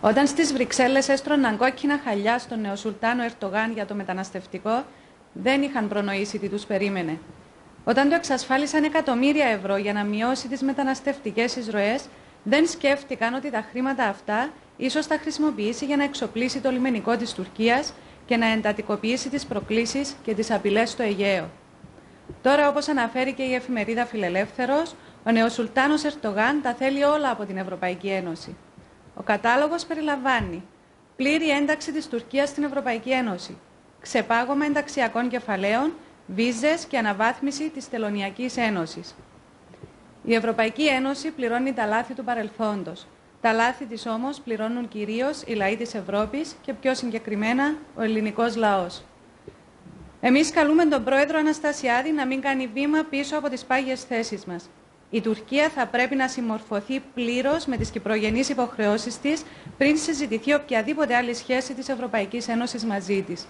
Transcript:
Όταν στις Βρυξέλλες έστρωναν κόκκινα χαλιά στον νεοσουλτάνο Ερτογάν για το μεταναστευτικό, δεν είχαν προνοήσει τι τους περίμενε. Όταν του εξασφάλισαν εκατομμύρια ευρώ για να μειώσει τις μεταναστευτικές εισρωές, δεν σκέφτηκαν ότι τα χρήματα αυτά ίσως θα χρησιμοποιήσει για να εξοπλίσει το λιμενικό της Τουρκίας και να εντατικοποιήσει τις προκλήσεις και τις απειλές στο Αιγαίο. Τώρα, όπως αναφέρει και η εφημερίδα Φιλελεύθερος, ο νεοσουλτάνος Ερτογάν τα θέλει όλα από την Ευρωπαϊκή Ένωση. Ο κατάλογος περιλαμβάνει πλήρη ένταξη της Τουρκίας στην Ευρωπαϊκή Ένωση, ξεπάγωμα ενταξιακών κεφαλαίων, βίζες και αναβάθμιση της Τελωνιακής Ένωσης. Η Ευρωπαϊκή Ένωση πληρώνει τα λάθη του παρελθόντος. Τα λάθη της όμως πληρώνουν κυρίως οι λαοί της Ευρώπης και πιο συγκεκριμένα ο ελληνικός λαός. Εμείς καλούμε τον πρόεδρο Αναστασιάδη να μην κάνει βήμα πίσω από τις πάγιες θέσεις μας. Η Τουρκία θα πρέπει να συμμορφωθεί πλήρως με τις κυπρογενείς υποχρεώσεις της πριν συζητηθεί οποιαδήποτε άλλη σχέση της Ευρωπαϊκής Ένωσης μαζί της.